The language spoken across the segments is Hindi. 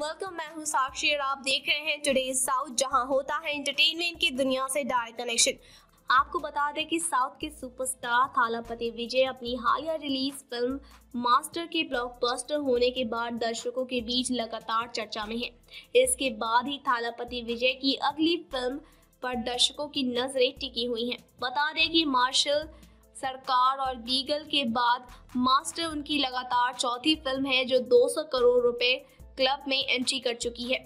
वेलकम मैं हूँ साक्षी और आप देख रहे हैं टुडे साउथ जहाँ होता है एंटरटेनमेंट की दुनिया से डायरेक्ट कनेक्शन आपको बता दें कि साउथ के सुपरस्टार थालापति विजय अपनी हालिया रिलीज़ फ़िल्म मास्टर के ब्लॉकबस्टर होने के बाद दर्शकों के बीच लगातार चर्चा में है। इसके बाद ही थालापति विजय की अगली फ़िल्म पर दर्शकों की नज़रें टिकी हुई हैं। बता दें कि मार्शल सरकार और गीगल के बाद मास्टर उनकी लगातार चौथी फ़िल्म है, जो 200 करोड़ रुपए क्लब में एंट्री कर चुकी है।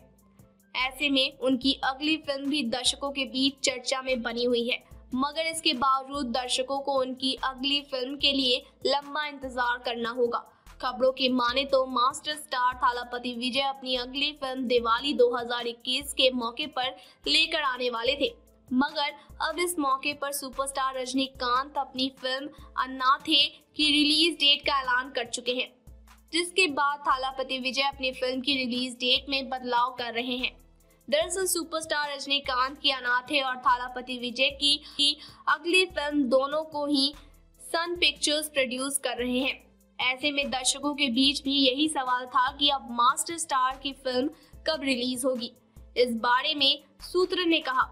ऐसे में उनकी अगली फ़िल्म भी दर्शकों के बीच चर्चा में बनी हुई है। मगर इसके बावजूद दर्शकों को उनकी अगली फ़िल्म के लिए लंबा इंतज़ार करना होगा। खबरों की माने तो मास्टर स्टार थालापति विजय अपनी अगली फ़िल्म दिवाली 2021 के मौके पर लेकर आने वाले थे। मगर अब इस मौके पर सुपरस्टार रजनीकांत अपनी फ़िल्म अन्नाथे की रिलीज़ डेट का ऐलान कर चुके हैं। जिसके बाद थालापति विजय अपनी फ़िल्म की रिलीज़ डेट में बदलाव कर रहे हैं। दरअसल सुपरस्टार रजनीकांत की अनाथे और थालापति विजय की, की अगली फ़िल्म दोनों को ही सन पिक्चर्स प्रोड्यूस कर रहे हैं। ऐसे में दर्शकों के बीच भी यही सवाल था कि अब मास्टर स्टार की फ़िल्म कब रिलीज़ होगी। इस बारे में सूत्र ने कहा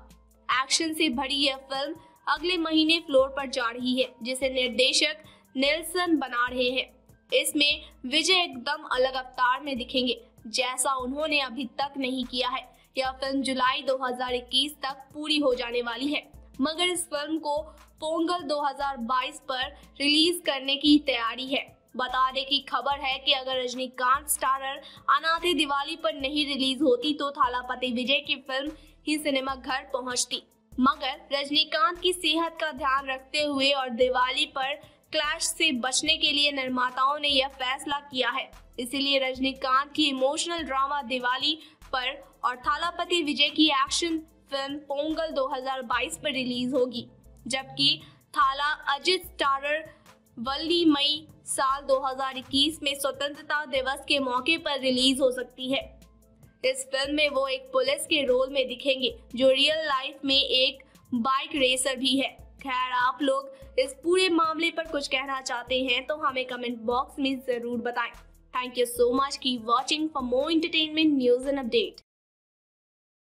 एक्शन से भरी यह फ़िल्म अगले महीने फ्लोर पर जा रही है जिसे निर्देशक नेल्सन बना रहे हैं। इसमें विजय एकदम अलग अवतार में दिखेंगे, जैसा उन्होंने अभी तक नहीं किया है। यह फ़िल्म जुलाई 2021 तक पूरी हो जाने वाली है, मगर इस फ़िल्म को पोंगल 2022 पर रिलीज़ करने की तैयारी है। बता दें कि खबर है कि अगर रजनीकांत स्टारर अनाथे दिवाली पर नहीं रिलीज़ होती तो थालापति विजय की फ़िल्म ही सिनेमा घर पहुँचती। मगर रजनीकांत की सेहत का ध्यान रखते हुए और दिवाली पर क्लैश से बचने के लिए निर्माताओं ने यह फैसला किया है। इसीलिए रजनीकांत की इमोशनल ड्रामा दिवाली पर और थालापति विजय की एक्शन फ़िल्म पोंगल 2022 पर रिलीज़ होगी। जबकि थाला अजित स्टारर वल्ली मई साल 2021 में स्वतंत्रता दिवस के मौके पर रिलीज़ हो सकती है। इस फ़िल्म में वो एक पुलिस के रोल में दिखेंगे, जो रियल लाइफ में एक बाइक रेसर भी है। खैर, आप लोग इस पूरे मामले पर कुछ कहना चाहते हैं तो हमें कमेंट बॉक्स में ज़रूर बताएँ। थैंक यू सो मच की watching for more entertainment news and update